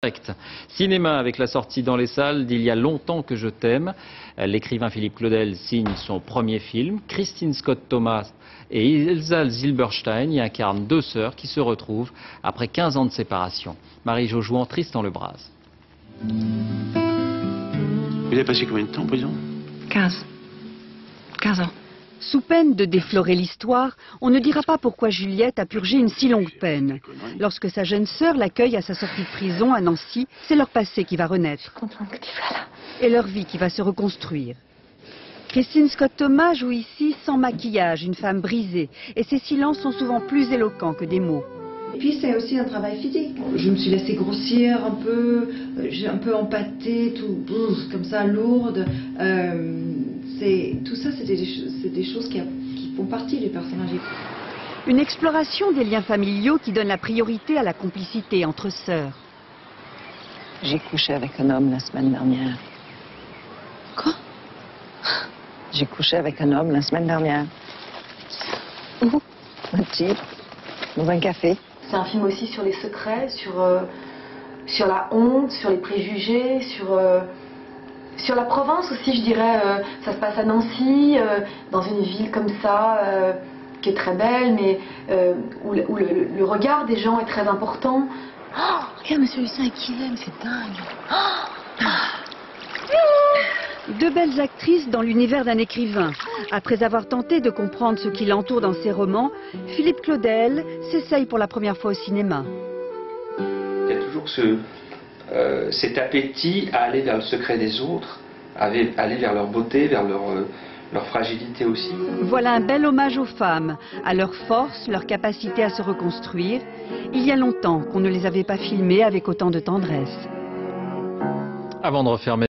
Direct. Cinéma avec la sortie dans les salles d'Il y a longtemps que je t'aime. L'écrivain Philippe Claudel signe son premier film. Christine Scott Thomas et Elsa Zilberstein y incarnent deux sœurs qui se retrouvent après 15 ans de séparation. Marie-Jo jouant Tristan Lebras. Vous avez passé combien de temps en prison? 15. 15 ans. Sous peine de déflorer l'histoire, on ne dira pas pourquoi Juliette a purgé une si longue peine. Lorsque sa jeune sœur l'accueille à sa sortie de prison à Nancy, c'est leur passé qui va renaître. Et leur vie qui va se reconstruire. Christine Scott Thomas joue ici sans maquillage, une femme brisée, et ses silences sont souvent plus éloquents que des mots. Et puis c'est aussi un travail physique. Je me suis laissée grossière un peu, euh, j'ai un peu empâté, tout comme ça, lourde. Euh, tout ça, c'est des, choses qui, qui font partie du personnage. Une exploration des liens familiaux qui donne la priorité à la complicité entre sœurs. J'ai couché avec un homme la semaine dernière. Quoi? J'ai couché avec un homme la semaine dernière. Où? Un type. Dans un café. C'est un film aussi sur les secrets, sur, euh, sur la honte, sur les préjugés, sur, euh, sur la province aussi, je dirais. euh, ça se passe à Nancy, euh, dans une ville comme ça, euh, qui est très belle, mais euh, où, le, où le- le regard des gens est très important. Oh, regarde, monsieur Lucien avec Kylian, c'est dingue. Deux belles actrices dans l'univers d'un écrivain. Après avoir tenté de comprendre ce qui l'entoure dans ses romans, Philippe Claudel s'essaye pour la première fois au cinéma. Il y a toujours ce, euh, cet appétit à aller vers le secret des autres, à aller vers leur beauté, vers leur, euh, leur fragilité aussi. Voilà un bel hommage aux femmes, à leur force, leur capacité à se reconstruire. Il y a longtemps qu'on ne les avait pas filmées avec autant de tendresse. Avant de refermer